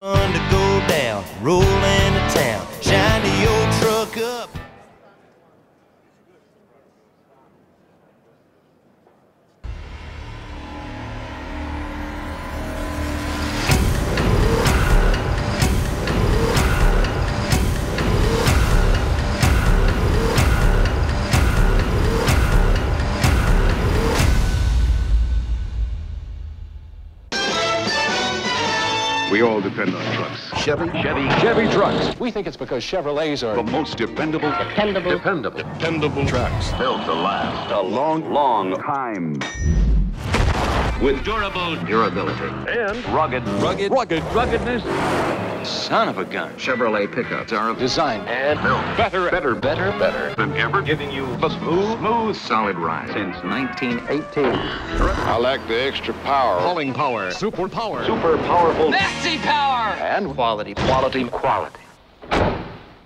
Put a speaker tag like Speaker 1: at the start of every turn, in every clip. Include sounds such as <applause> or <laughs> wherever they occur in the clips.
Speaker 1: Fun to go down, roll
Speaker 2: Chevy?
Speaker 3: Chevy.
Speaker 4: Chevy trucks. We think it's because Chevrolets are
Speaker 3: The most dependable.
Speaker 4: dependable.
Speaker 3: Dependable. Dependable trucks.
Speaker 2: Built to last.
Speaker 3: A long, long time. With durable
Speaker 2: Durability.
Speaker 3: and rugged. Rugged. Rugged. Ruggedness.
Speaker 2: Son of a gun. Chevrolet pickups are
Speaker 4: designed
Speaker 3: And
Speaker 2: built
Speaker 3: better. Better. Better. Better. Than ever giving you the smooth, smooth
Speaker 2: solid ride since 1918.
Speaker 3: I like the extra power. Hauling power. Super power. Super powerful.
Speaker 4: Nasty power, and
Speaker 2: Quality. Quality. Quality.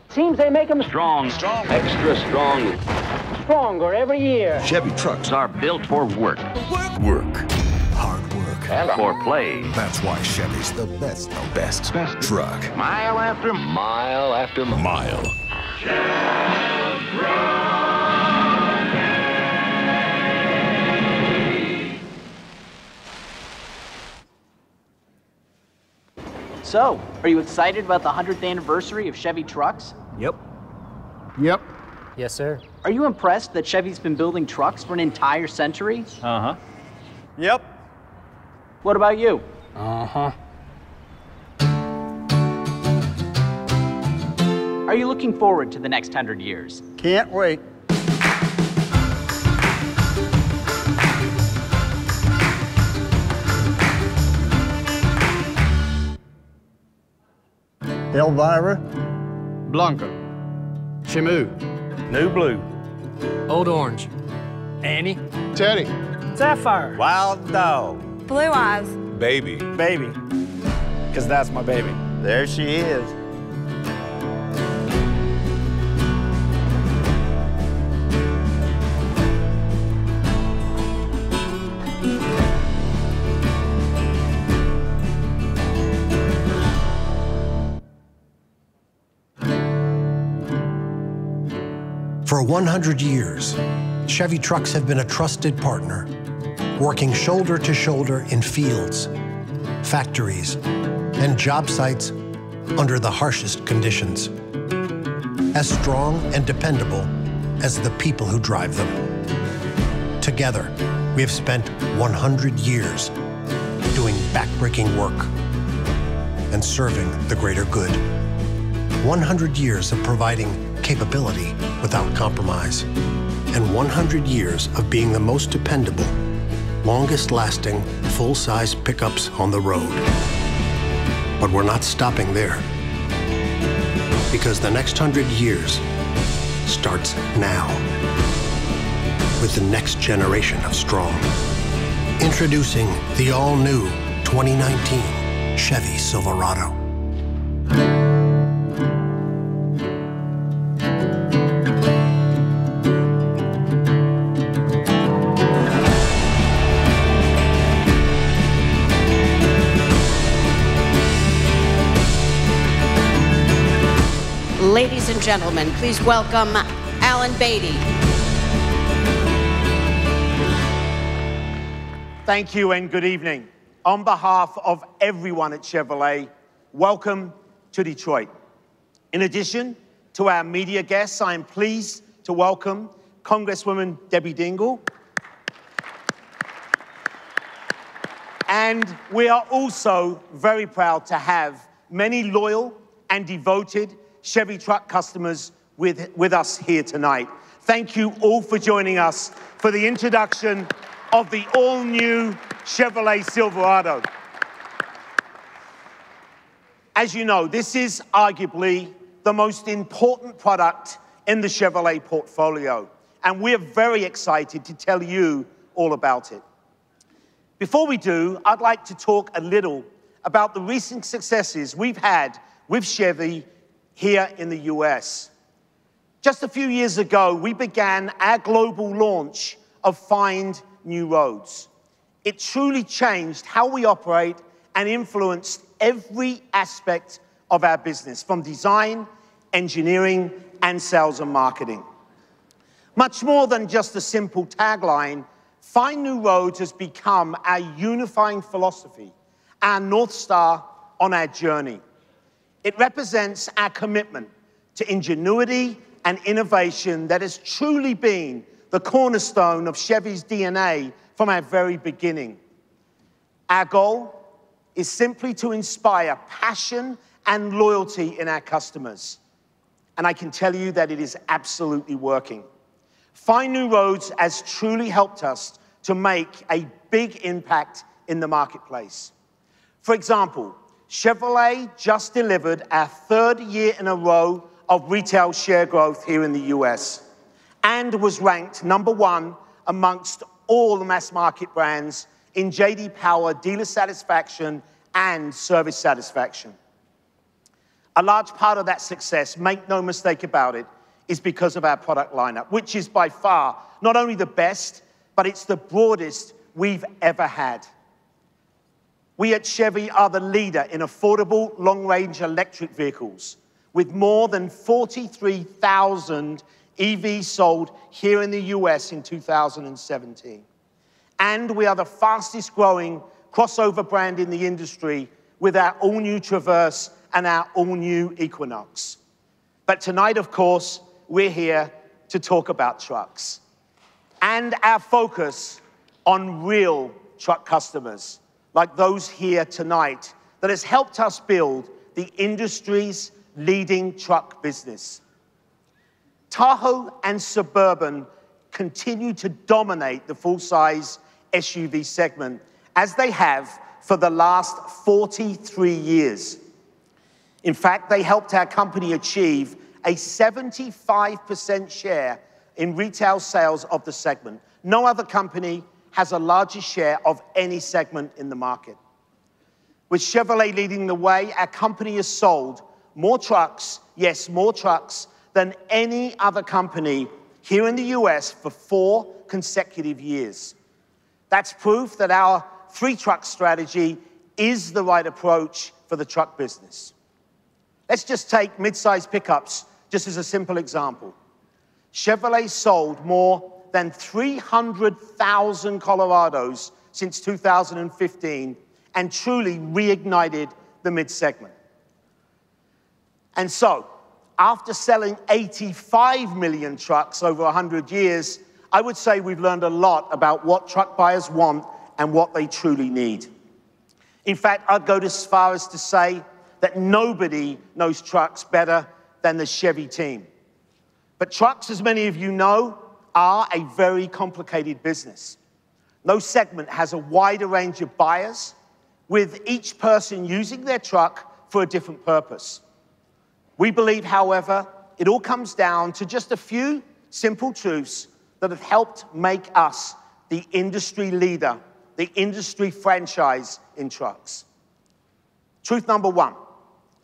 Speaker 5: Seems they make them
Speaker 3: Strong. Strong. Extra strong.
Speaker 5: stronger every year.
Speaker 2: Chevy trucks are built for work.
Speaker 6: Work. Work.
Speaker 2: And for play.
Speaker 6: That's why Chevy's the best, the best, best truck.
Speaker 2: Mile after mile after mile.
Speaker 6: Mile.
Speaker 7: So, are you excited about the 100th anniversary of Chevy trucks?
Speaker 8: Yep. Yep.
Speaker 5: Yes, sir.
Speaker 7: Are you impressed that Chevy's been building trucks for an entire century?
Speaker 8: Uh huh.
Speaker 5: Yep.
Speaker 7: What about you?
Speaker 8: Uh huh.
Speaker 7: Are you looking forward to the next 100 years?
Speaker 8: Can't wait. Elvira. Blanca. Shamu.
Speaker 5: New blue.
Speaker 9: Old Orange.
Speaker 5: Annie.
Speaker 8: Teddy.
Speaker 5: Sapphire.
Speaker 1: Wild dog.
Speaker 10: Blue eyes.
Speaker 1: Baby.
Speaker 5: Baby. Because that's my baby.
Speaker 1: There she is.
Speaker 11: For 100 years, Chevy trucks have been a trusted partner, working shoulder to shoulder in fields, factories, and job sites under the harshest conditions. As strong and dependable as the people who drive them. Together, we have spent 100 years doing backbreaking work and serving the greater good. 100 years of providing capability without compromise, and 100 years of being the most dependable, longest lasting, full size pickups on the road. But we're not stopping there. Because the next 100 years starts now with the next generation of strong. Introducing the all new 2019 Chevy Silverado.
Speaker 10: Ladies and gentlemen, please welcome Alan Batey.
Speaker 5: Thank you and good evening. On behalf of everyone at Chevrolet, welcome to Detroit. In addition to our media guests, I am pleased to welcome Congresswoman Debbie Dingell. And we are also very proud to have many loyal and devoted Chevy truck customers with, with us here tonight. Thank you all for joining us for the introduction of the all new Chevrolet Silverado. As you know, this is arguably the most important product in the Chevrolet portfolio, and we're very excited to tell you all about it. Before we do, I'd like to talk a little about the recent successes we've had with Chevy here in the US. Just a few years ago, we began our global launch of Find New Roads. It truly changed how we operate and influenced every aspect of our business, from design, engineering, and sales and marketing. Much more than just a simple tagline, Find New Roads has become our unifying philosophy, our North Star on our journey. It represents our commitment to ingenuity and innovation that has truly been the cornerstone of Chevy's DNA from our very beginning. Our goal is simply to inspire passion and loyalty in our customers. And I can tell you that it is absolutely working. Find New Roads has truly helped us to make a big impact in the marketplace. For example, Chevrolet just delivered our third year in a row of retail share growth here in the US and was ranked number one amongst all the mass market brands in JD Power dealer satisfaction and service satisfaction. A large part of that success, make no mistake about it, is because of our product lineup, which is by far not only the best, but it's the broadest we've ever had. We at Chevy are the leader in affordable long range electric vehicles with more than 43,000 EVs sold here in the US in 2017. And we are the fastest growing crossover brand in the industry with our all new Traverse and our all new Equinox. But tonight, of course, we're here to talk about trucks and our focus on real truck customers, like those here tonight, that has helped us build the industry's leading truck business. Tahoe and Suburban continue to dominate the full size SUV segment as they have for the last 43 years. In fact, they helped our company achieve a 75% share in retail sales of the segment. No other company has a larger share of any segment in the market. With Chevrolet leading the way, our company has sold more trucks, yes, more trucks, than any other company here in the US for four consecutive years. That's proof that our three truck strategy is the right approach for the truck business. Let's just take mid-size pickups just as a simple example. Chevrolet sold more than 300,000 Colorados since 2015 and truly reignited the mid segment. And so, after selling 85 million trucks over 100 years, I would say we've learned a lot about what truck buyers want and what they truly need. In fact, I'd go as far as to say that nobody knows trucks better than the Chevy team. But trucks, as many of you know, are a very complicated business. No segment has a wider range of buyers, with each person using their truck for a different purpose. We believe, however, it all comes down to just a few simple truths that have helped make us the industry leader, the industry franchise in trucks. Truth number one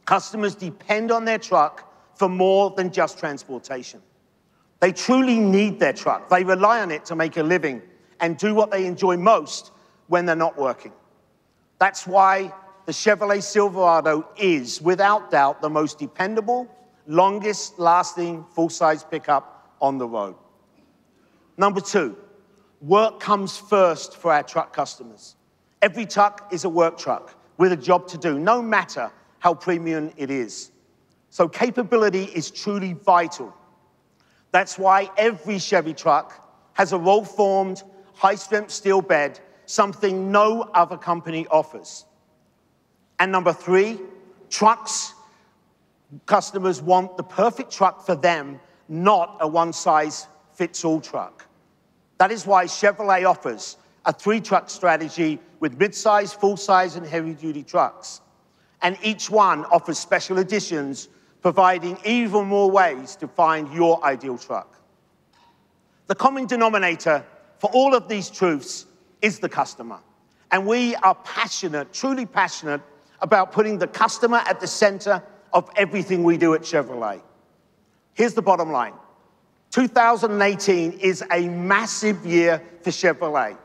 Speaker 5: customers depend on their truck for more than just transportation. They truly need their truck. They rely on it to make a living and do what they enjoy most when they're not working. That's why the Chevrolet Silverado is, without doubt, the most dependable, longest lasting full size pickup on the road. Number two, work comes first for our truck customers. Every truck is a work truck with a job to do, no matter how premium it is. So capability is truly vital that's why every Chevy truck has a roll formed, high strength steel bed, something no other company offers. And number three, trucks, customers want the perfect truck for them, not a one size fits all truck. That is why Chevrolet offers a three truck strategy with mid-size, full-size, and heavy-duty trucks. And each one offers special editions providing even more ways to find your ideal truck. The common denominator for all of these truths is the customer. And we are passionate, truly passionate, about putting the customer at the center of everything we do at Chevrolet. Here's the bottom line 2018 is a massive year for Chevrolet,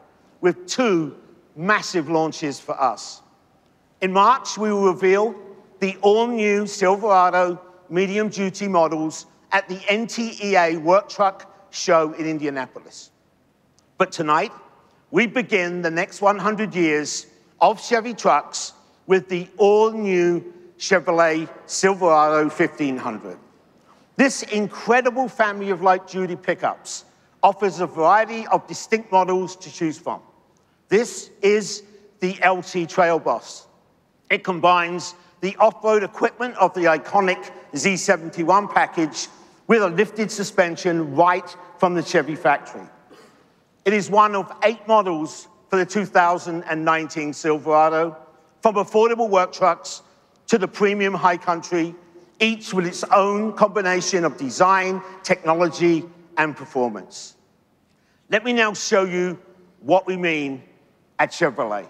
Speaker 5: with two massive launches for us. In March, we will reveal the all-new Silverado medium-duty models at the NTEA Work Truck Show in Indianapolis. But tonight, we begin the next 100 years of Chevy trucks with the all-new Chevrolet Silverado 1500. This incredible family of light-duty pickups offers a variety of distinct models to choose from. This is the LT Trail Boss. It combines the off-road equipment of the iconic Z71 package with a lifted suspension right from the Chevy factory. It is one of eight models for the 2019 Silverado, from affordable work trucks to the premium high country, each with its own combination of design, technology, and performance. Let me now show you what we mean at Chevrolet.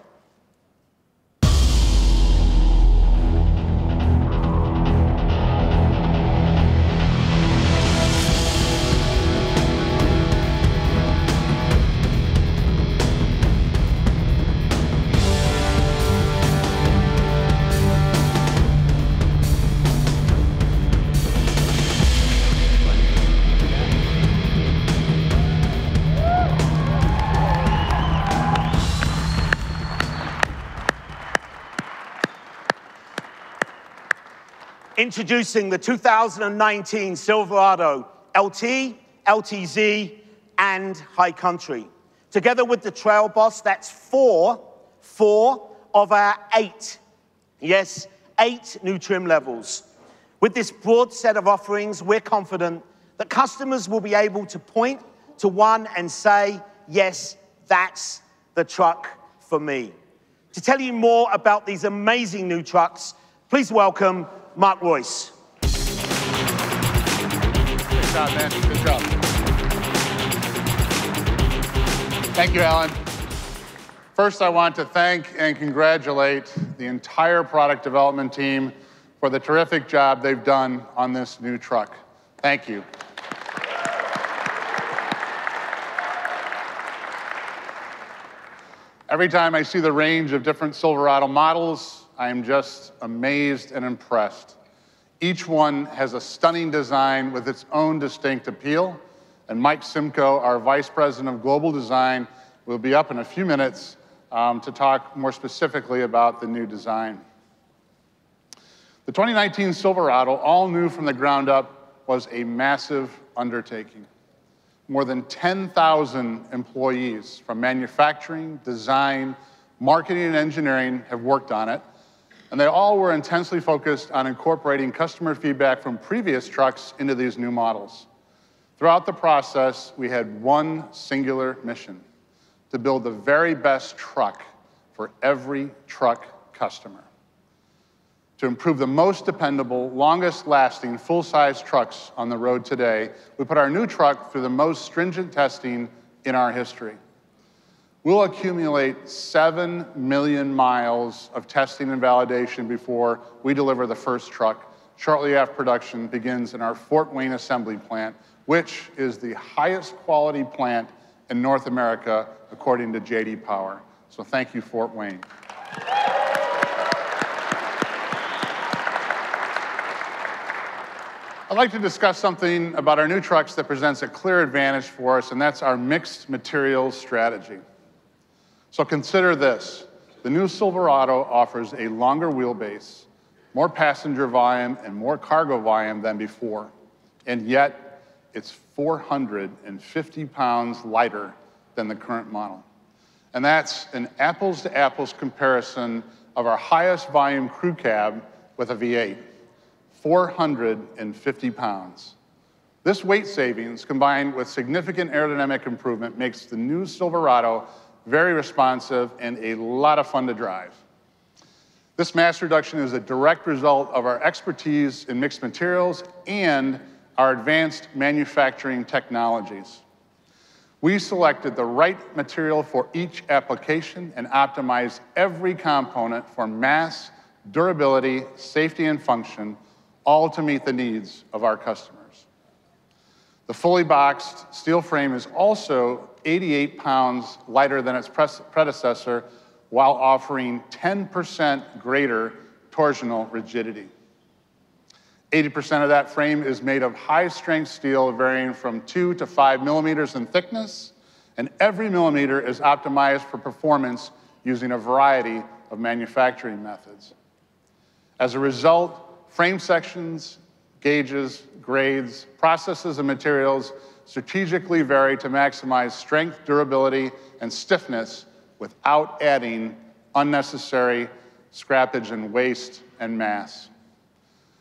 Speaker 5: Introducing the 2019 Silverado LT, LTZ, and High Country. Together with the Trail Boss, that's four, four of our eight, yes, eight new trim levels. With this broad set of offerings, we're confident that customers will be able to point to one and say, yes, that's the truck for me. To tell you more about these amazing new trucks, please welcome Mark Reuss.
Speaker 12: Good job, man. Good job. Thank you, Alan. First, I want to thank and congratulate the entire product development team for the terrific job they've done on this new truck. Thank you. Every time I see the range of different Silverado models, I am just amazed and impressed. Each one has a stunning design with its own distinct appeal. And Mike Simcoe, our Vice President of Global Design, will be up in a few minutes um, to talk more specifically about the new design. The 2019 Silverado, all new from the ground up, was a massive undertaking. More than 10,000 employees from manufacturing, design, marketing, and engineering have worked on it and they all were intensely focused on incorporating customer feedback from previous trucks into these new models. Throughout the process, we had one singular mission, to build the very best truck for every truck customer. To improve the most dependable, longest lasting, full-size trucks on the road today, we put our new truck through the most stringent testing in our history. We'll accumulate 7 million miles of testing and validation before we deliver the first truck shortly after production begins in our Fort Wayne assembly plant, which is the highest quality plant in North America, according to JD Power. So thank you, Fort Wayne. I'd like to discuss something about our new trucks that presents a clear advantage for us, and that's our mixed materials strategy. So consider this. The new Silverado offers a longer wheelbase, more passenger volume, and more cargo volume than before. And yet, it's 450 pounds lighter than the current model. And that's an apples to apples comparison of our highest volume crew cab with a V8, 450 pounds. This weight savings, combined with significant aerodynamic improvement, makes the new Silverado very responsive, and a lot of fun to drive. This mass reduction is a direct result of our expertise in mixed materials and our advanced manufacturing technologies. We selected the right material for each application and optimized every component for mass, durability, safety, and function, all to meet the needs of our customers. The fully boxed steel frame is also 88 pounds lighter than its predecessor, while offering 10% greater torsional rigidity. 80% of that frame is made of high strength steel varying from two to five millimeters in thickness, and every millimeter is optimized for performance using a variety of manufacturing methods. As a result, frame sections, gauges, grades, processes, and materials strategically vary to maximize strength, durability, and stiffness without adding unnecessary scrappage and waste and mass.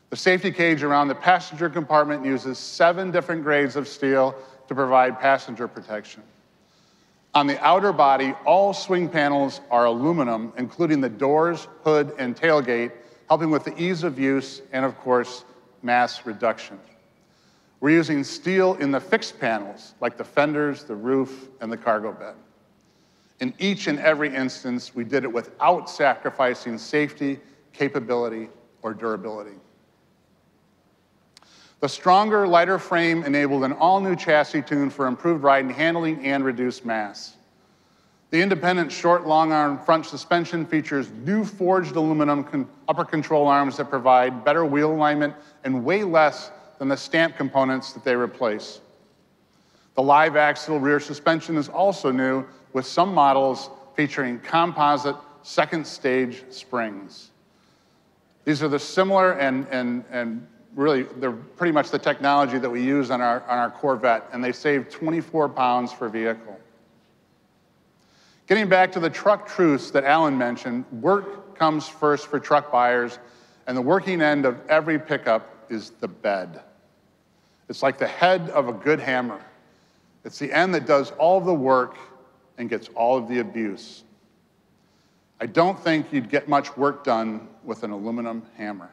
Speaker 12: The safety cage around the passenger compartment uses seven different grades of steel to provide passenger protection. On the outer body, all swing panels are aluminum, including the doors, hood, and tailgate, helping with the ease of use and, of course, mass reduction. We're using steel in the fixed panels, like the fenders, the roof, and the cargo bed. In each and every instance, we did it without sacrificing safety, capability, or durability. The stronger, lighter frame enabled an all-new chassis tune for improved ride and handling and reduced mass. The independent short, long arm front suspension features new forged aluminum con upper control arms that provide better wheel alignment and way less than the stamp components that they replace. The live axle rear suspension is also new, with some models featuring composite second stage springs. These are the similar and, and, and really, they're pretty much the technology that we use on our, on our Corvette, and they save 24 pounds per vehicle. Getting back to the truck truths that Alan mentioned, work comes first for truck buyers, and the working end of every pickup is the bed. It's like the head of a good hammer. It's the end that does all of the work and gets all of the abuse. I don't think you'd get much work done with an aluminum hammer.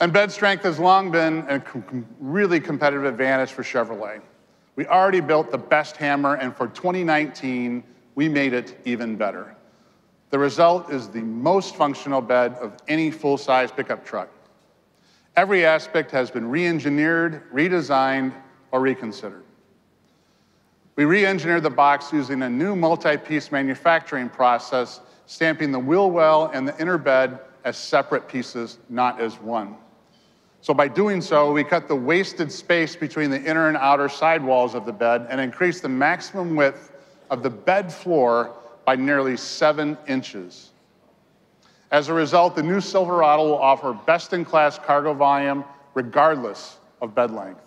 Speaker 12: And bed strength has long been a really competitive advantage for Chevrolet. We already built the best hammer, and for 2019, we made it even better. The result is the most functional bed of any full-size pickup truck. Every aspect has been re-engineered, redesigned, or reconsidered. We re-engineered the box using a new multi-piece manufacturing process, stamping the wheel well and the inner bed as separate pieces, not as one. So by doing so, we cut the wasted space between the inner and outer sidewalls of the bed and increased the maximum width of the bed floor by nearly seven inches. As a result, the new Silverado will offer best-in-class cargo volume regardless of bed length.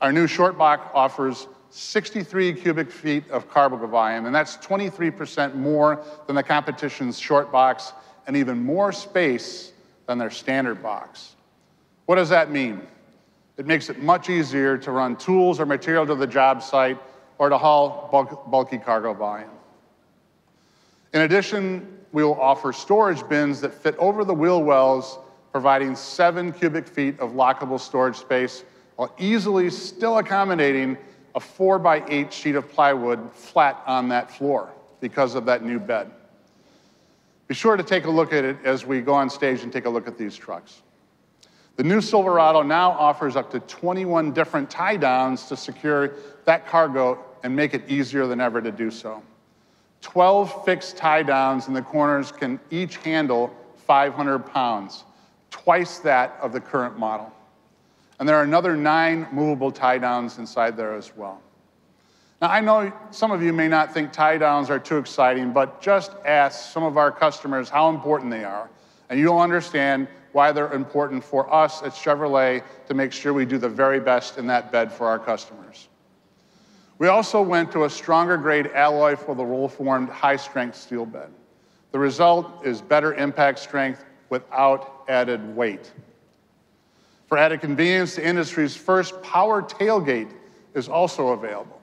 Speaker 12: Our new short box offers 63 cubic feet of cargo volume, and that's 23% more than the competition's short box and even more space than their standard box. What does that mean? It makes it much easier to run tools or material to the job site or to haul bulk, bulky cargo volume. In addition, we will offer storage bins that fit over the wheel wells, providing seven cubic feet of lockable storage space while easily still accommodating a four by eight sheet of plywood flat on that floor because of that new bed. Be sure to take a look at it as we go on stage and take a look at these trucks. The new Silverado now offers up to 21 different tie downs to secure that cargo and make it easier than ever to do so. 12 fixed tie downs in the corners can each handle 500 pounds, twice that of the current model. And there are another nine movable tie downs inside there as well. Now, I know some of you may not think tie downs are too exciting, but just ask some of our customers how important they are, and you'll understand why they're important for us at Chevrolet to make sure we do the very best in that bed for our customers. We also went to a stronger grade alloy for the roll-formed high-strength steel bed. The result is better impact strength without added weight. For added convenience, the industry's first power tailgate is also available.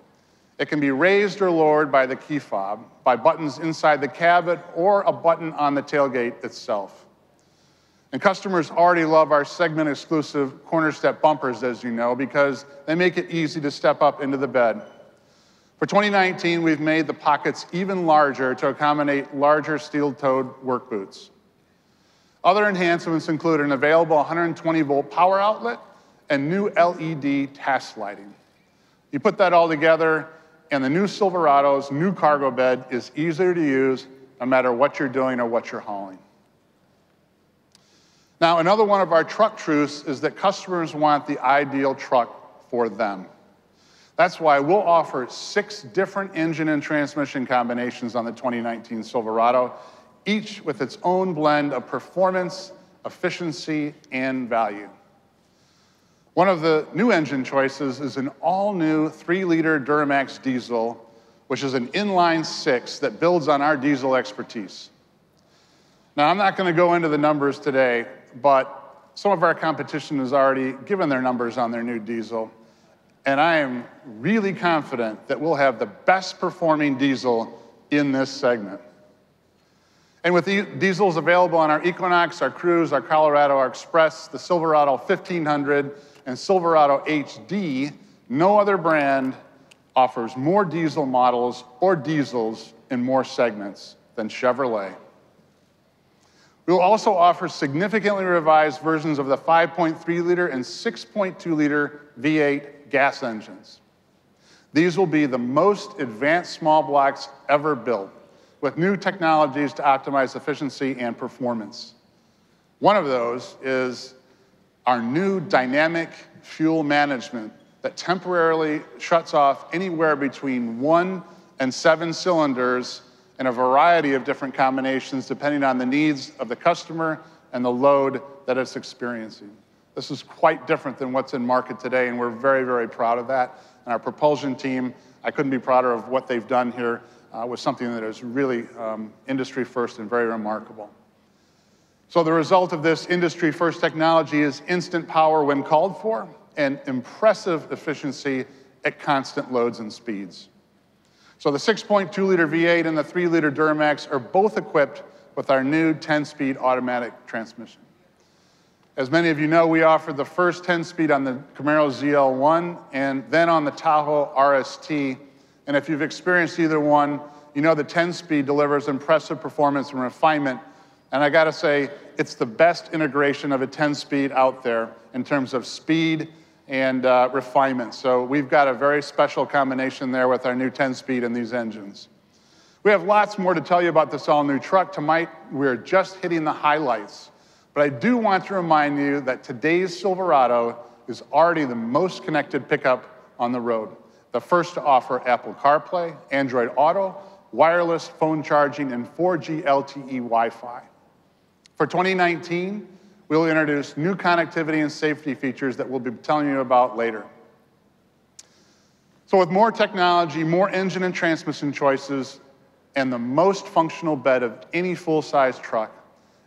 Speaker 12: It can be raised or lowered by the key fob, by buttons inside the cabin, or a button on the tailgate itself. And customers already love our segment exclusive corner step bumpers, as you know, because they make it easy to step up into the bed. For 2019, we've made the pockets even larger to accommodate larger steel-toed work boots. Other enhancements include an available 120 volt power outlet and new LED task lighting. You put that all together, and the new Silverado's new cargo bed is easier to use no matter what you're doing or what you're hauling. Now, another one of our truck truths is that customers want the ideal truck for them. That's why we'll offer six different engine and transmission combinations on the 2019 Silverado, each with its own blend of performance, efficiency, and value. One of the new engine choices is an all-new 3-liter Duramax diesel, which is an inline six that builds on our diesel expertise. Now, I'm not going to go into the numbers today, but some of our competition has already given their numbers on their new diesel, and I am really confident that we'll have the best performing diesel in this segment. And with the diesels available on our Equinox, our Cruze, our Colorado, our Express, the Silverado 1500, and Silverado HD, no other brand offers more diesel models or diesels in more segments than Chevrolet. We will also offer significantly revised versions of the 5.3 liter and 6.2 liter V8 gas engines. These will be the most advanced small blocks ever built, with new technologies to optimize efficiency and performance. One of those is our new dynamic fuel management that temporarily shuts off anywhere between one and seven cylinders in a variety of different combinations depending on the needs of the customer and the load that it's experiencing. This is quite different than what's in market today, and we're very, very proud of that. And our propulsion team, I couldn't be prouder of what they've done here uh, with something that is really um, industry first and very remarkable. So the result of this industry first technology is instant power when called for and impressive efficiency at constant loads and speeds. So the 6.2 liter V8 and the 3 liter Duramax are both equipped with our new 10 speed automatic transmission. As many of you know, we offered the first 10 speed on the Camaro ZL1 and then on the Tahoe RST. And if you've experienced either one, you know the 10 speed delivers impressive performance and refinement and I gotta say, it's the best integration of a 10 speed out there in terms of speed and uh, refinement. So we've got a very special combination there with our new 10 speed in these engines. We have lots more to tell you about this all new truck. Tonight, we're just hitting the highlights. But I do want to remind you that today's Silverado is already the most connected pickup on the road. The first to offer Apple CarPlay, Android Auto, wireless phone charging, and 4G LTE Wi Fi. For 2019, we'll introduce new connectivity and safety features that we'll be telling you about later. So with more technology, more engine and transmission choices, and the most functional bed of any full-size truck,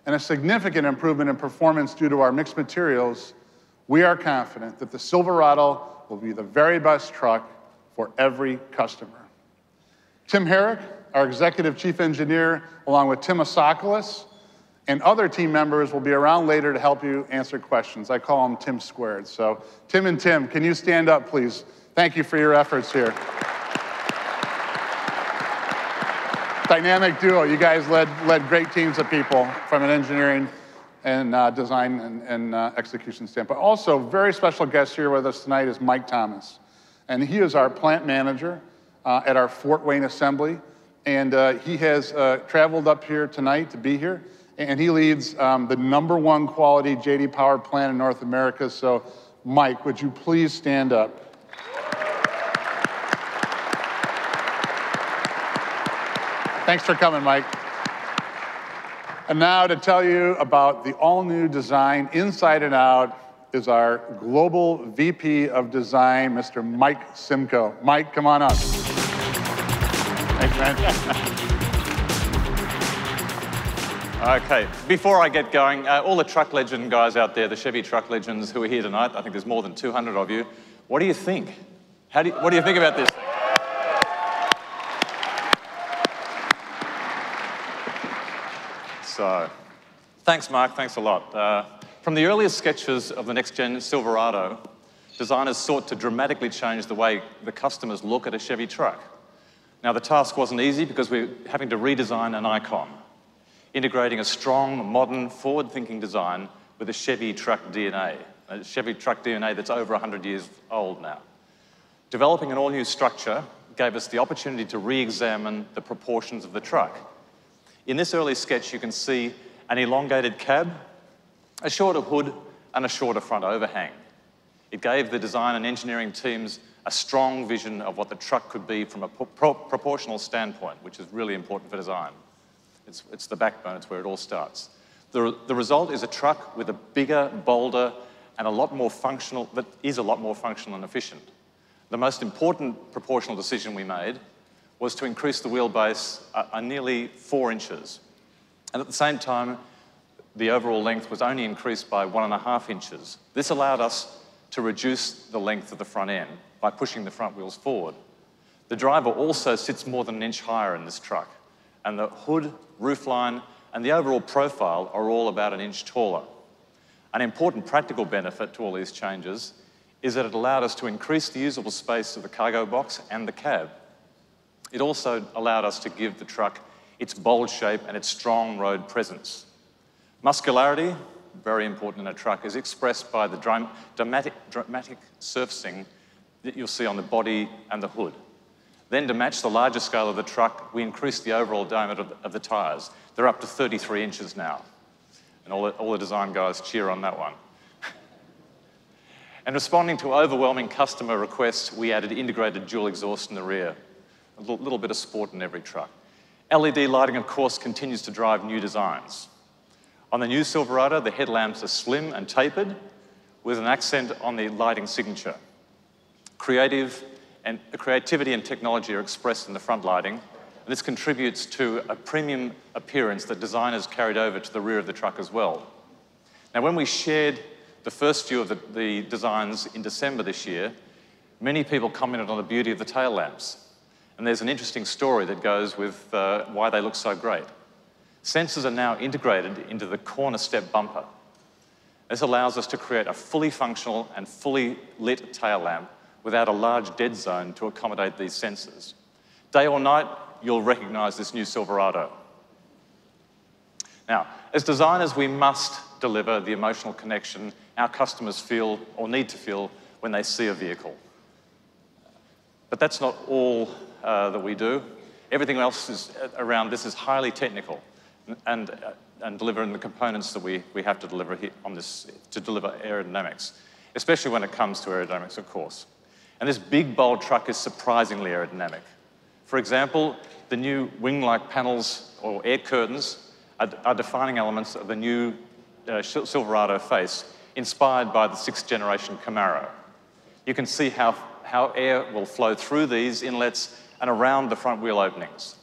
Speaker 12: and a significant improvement in performance due to our mixed materials, we are confident that the Silverado will be the very best truck for every customer. Tim Herrick, our Executive Chief Engineer, along with Tim Asoklis, and other team members will be around later to help you answer questions. I call them Tim Squared. So, Tim and Tim, can you stand up, please? Thank you for your efforts here. Dynamic duo. You guys led, led great teams of people from an engineering and uh, design and, and uh, execution standpoint. But also, very special guest here with us tonight is Mike Thomas. And he is our plant manager uh, at our Fort Wayne assembly. And uh, he has uh, traveled up here tonight to be here and he leads um, the number one quality JD Power plant in North America. So, Mike, would you please stand up? Thanks for coming, Mike. And now to tell you about the all new design inside and out is our global VP of design, Mr. Mike Simcoe. Mike, come on up. Thanks, man. <laughs>
Speaker 13: Okay, before I get going, uh, all the truck legend guys out there, the Chevy truck legends who are here tonight, I think there's more than 200 of you. What do you think? How do you, what do you think about this? So, thanks, Mark. Thanks a lot. Uh, from the earliest sketches of the next gen Silverado, designers sought to dramatically change the way the customers look at a Chevy truck. Now, the task wasn't easy because we're having to redesign an icon integrating a strong, modern, forward-thinking design with a Chevy truck DNA, a Chevy truck DNA that's over 100 years old now. Developing an all-new structure gave us the opportunity to re-examine the proportions of the truck. In this early sketch, you can see an elongated cab, a shorter hood, and a shorter front overhang. It gave the design and engineering teams a strong vision of what the truck could be from a pro proportional standpoint, which is really important for design. It's, it's the backbone, it's where it all starts. The, the result is a truck with a bigger, bolder, and a lot more functional, that is a lot more functional and efficient. The most important proportional decision we made was to increase the wheelbase a, a nearly four inches. And at the same time, the overall length was only increased by one and a half inches. This allowed us to reduce the length of the front end by pushing the front wheels forward. The driver also sits more than an inch higher in this truck, and the hood, roofline, and the overall profile are all about an inch taller. An important practical benefit to all these changes is that it allowed us to increase the usable space of the cargo box and the cab. It also allowed us to give the truck its bold shape and its strong road presence. Muscularity, very important in a truck, is expressed by the dramatic, dramatic surfacing that you'll see on the body and the hood. Then to match the larger scale of the truck, we increased the overall diameter of the, of the tyres. They're up to 33 inches now. And all the, all the design guys cheer on that one. <laughs> and responding to overwhelming customer requests, we added integrated dual exhaust in the rear. A little, bit of sport in every truck. LED lighting, of course, continues to drive new designs. On the new Silverado, the headlamps are slim and tapered with an accent on the lighting signature. Creative and creativity and technology are expressed in the front lighting, and this contributes to a premium appearance that designers carried over to the rear of the truck as well. Now, when we shared the first few of the, the designs in December this year, many people commented on the beauty of the tail lamps. And there's an interesting story that goes with uh, why they look so great. Sensors are now integrated into the corner step bumper. This allows us to create a fully functional and fully lit tail lamp without a large dead zone to accommodate these sensors. Day or night, you'll recognize this new Silverado. Now, as designers, we must deliver the emotional connection our customers feel or need to feel when they see a vehicle. But that's not all uh, that we do. Everything else is, uh, around this is highly technical and, uh, and delivering the components that we, we have to deliver on this to deliver aerodynamics, especially when it comes to aerodynamics, of course. And this big, bold truck is surprisingly aerodynamic. For example, the new wing-like panels or air curtains are, are, defining elements of the new uh, Silverado face, inspired by the sixth generation Camaro. You can see how, how air will flow through these inlets and around the front wheel openings.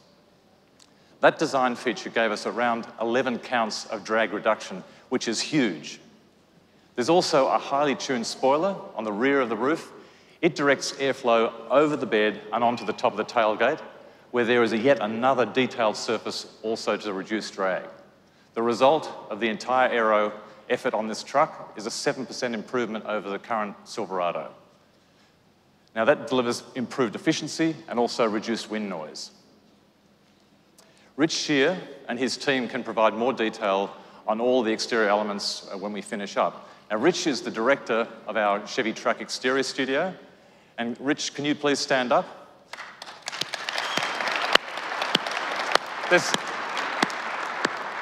Speaker 13: That design feature gave us around 11 counts of drag reduction, which is huge. There's also a highly tuned spoiler on the rear of the roof it directs airflow over the bed and onto the top of the tailgate, where there is a yet another detailed surface also to reduce drag. The result of the entire aero effort on this truck is a 7% improvement over the current Silverado. Now that delivers improved efficiency and also reduced wind noise. Rich Scheer and his team can provide more detail on all the exterior elements uh, when we finish up. Now Rich is the director of our Chevy Truck Exterior Studio and Rich, can you please stand up?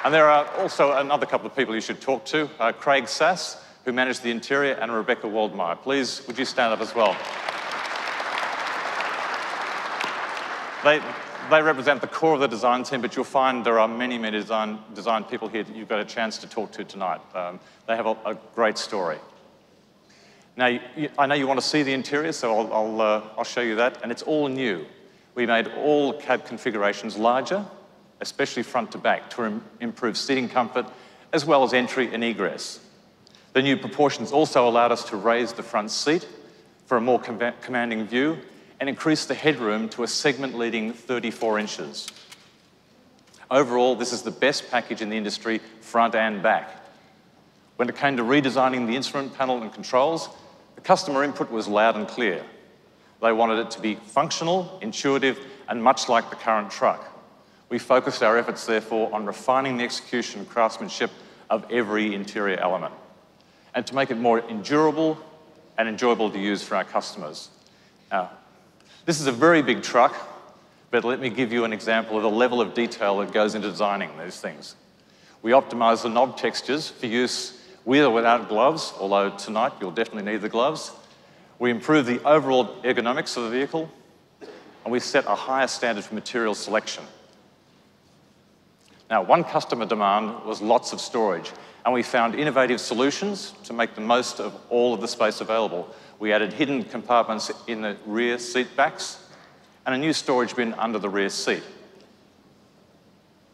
Speaker 13: And there are also another couple of people you should talk to. Uh, Craig Sass, who managed the interior, and Rebecca Waldmeyer. Please, would you stand up as well? They, they represent the core of the design team, but you'll find there are many, many design, design people here that you've got a chance to talk to tonight. Um, they have a, a great story. Now, I know you want to see the interior, so I'll, I'll, uh, I'll show you that. And it's all new. We made all cab configurations larger, especially front to back, to Im improve seating comfort, as well as entry and egress. The new proportions also allowed us to raise the front seat for a more com commanding view and increase the headroom to a segment-leading 34 inches. Overall, this is the best package in the industry, front and back. When it came to redesigning the instrument panel and controls, the customer input was loud and clear. They wanted it to be functional, intuitive, and much like the current truck. We focused our efforts, therefore, on refining the execution and craftsmanship of every interior element. and to make it more endurable and enjoyable to use for our customers. Now, this is a very big truck, but let me give you an example of the level of detail that goes into designing these things. We optimize the knob textures for use with or without gloves, although tonight you'll definitely need the gloves. We improve the overall ergonomics of the vehicle, and we set a higher standard for material selection. Now, one customer demand was lots of storage, and we found innovative solutions to make the most of all of the space available. We added hidden compartments in the rear seat backs and a new storage bin under the rear seat.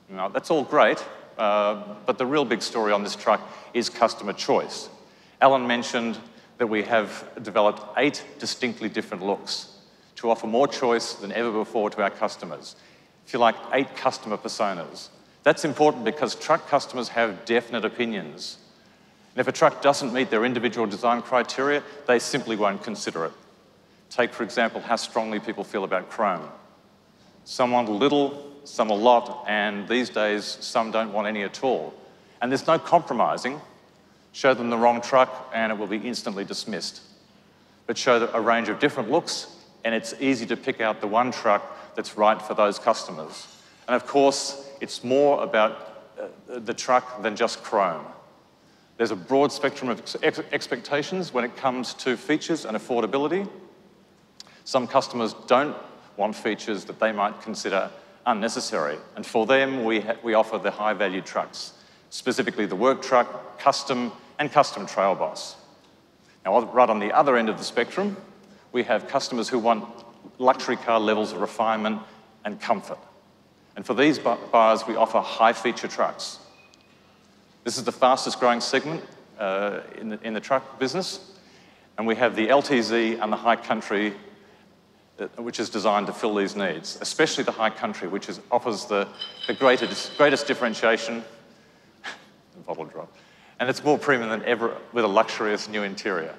Speaker 13: Now, that's all great, uh, but the real big story on this truck is customer choice. Alan mentioned that we have developed eight distinctly different looks to offer more choice than ever before to our customers. If you like, eight customer personas. That's important because truck customers have definite opinions. And if a truck doesn't meet their individual design criteria, they simply won't consider it. Take, for example, how strongly people feel about chrome. Someone little, some a lot, and these days, some don't want any at all. And there's no compromising. Show them the wrong truck, and it will be instantly dismissed. But show a range of different looks, and it's easy to pick out the one truck that's right for those customers. And of course, it's more about uh, the truck than just chrome. There's a broad spectrum of ex expectations when it comes to features and affordability. Some customers don't want features that they might consider unnecessary, and for them, we, we offer the high-value trucks, specifically the work truck, custom, and custom trail boss. Now, right on the other end of the spectrum, we have customers who want luxury car levels of refinement and comfort. And for these buyers, we offer high feature trucks. This is the fastest growing segment uh, in, the, in the truck business. And we have the LTZ and the high country, Uh, which is designed to fill these needs, especially the high country, which is, offers the, the greatest, greatest differentiation. the <laughs> bottle drop. And it's more premium than ever with a luxurious new interior.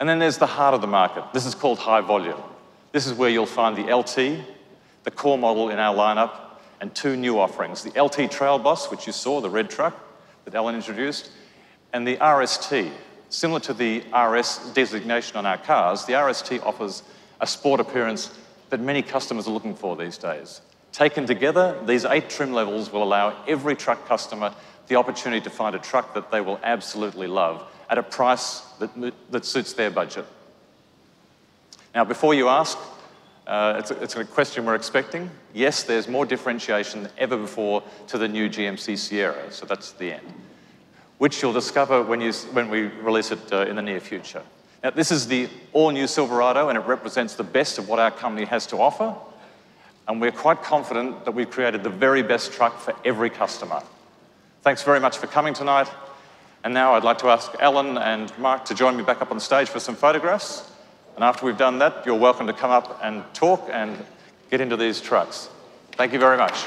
Speaker 13: And then there's the heart of the market. This is called high volume. This is where you'll find the LT, the core model in our lineup, and two new offerings, the LT Trail Boss, which you saw, the red truck that Alan introduced, and the RST. Similar to the RS designation on our cars, the RST offers a sport appearance that many customers are looking for these days. Taken together, these eight trim levels will allow every truck customer the opportunity to find a truck that they will absolutely love at a price that, that suits their budget. Now, before you ask, uh, it's, a, it's, a, question we're expecting. Yes, there's more differentiation than ever before to the new GMC Sierra, so that's the end, which you'll discover when, you, when we release it uh, in the near future. Now, this is the all-new Silverado, and it represents the best of what our company has to offer, and we're quite confident that we've created the very best truck for every customer. Thanks very much for coming tonight, and now I'd like to ask Alan and Mark to join me back up on stage for some photographs. And after we've done that, you're welcome to come up and talk and get into these trucks. Thank you very much.